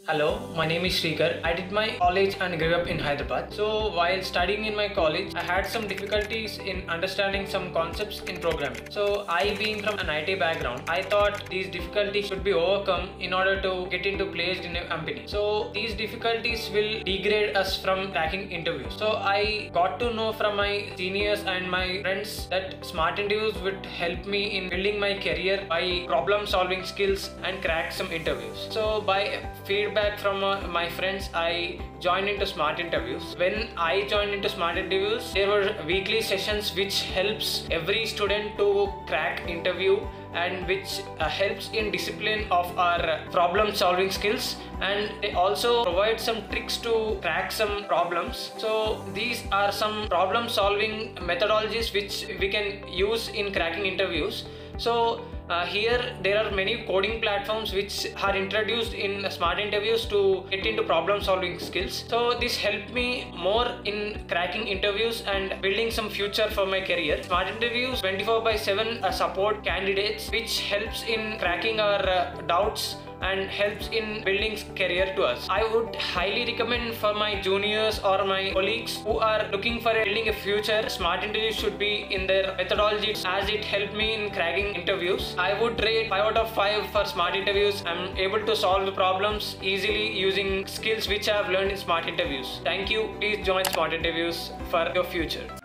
Hello, my name is Srikar. I did my college and grew up in Hyderabad. So while studying in my college, I had some difficulties in understanding some concepts in programming. So I being from an IT background, I thought these difficulties should be overcome in order to get into placed in a company. So these difficulties will degrade us from cracking interviews. So I got to know from my seniors and my friends that smart interviews would help me in building my career by problem solving skills and crack some interviews. So by feedback from uh, my friends, I joined into Smart Interviews. When I joined into Smart Interviews, there were weekly sessions which helps every student to crack interview and which uh, helps in discipline of our problem solving skills. And they also provide some tricks to crack some problems. So these are some problem solving methodologies which we can use in cracking interviews. So uh, here there are many coding platforms which are introduced in smart interviews to get into problem solving skills. So this helped me more in cracking interviews and building some future for my career. Smart interviews 24 by 7 uh, support candidates which helps in cracking our uh, doubts and helps in building career to us. I would highly recommend for my juniors or my colleagues who are looking for building a future, smart interviews should be in their methodology as it helped me in cracking interviews. I would rate 5 out of 5 for smart interviews. I'm able to solve the problems easily using skills which I have learned in smart interviews. Thank you. Please join smart interviews for your future.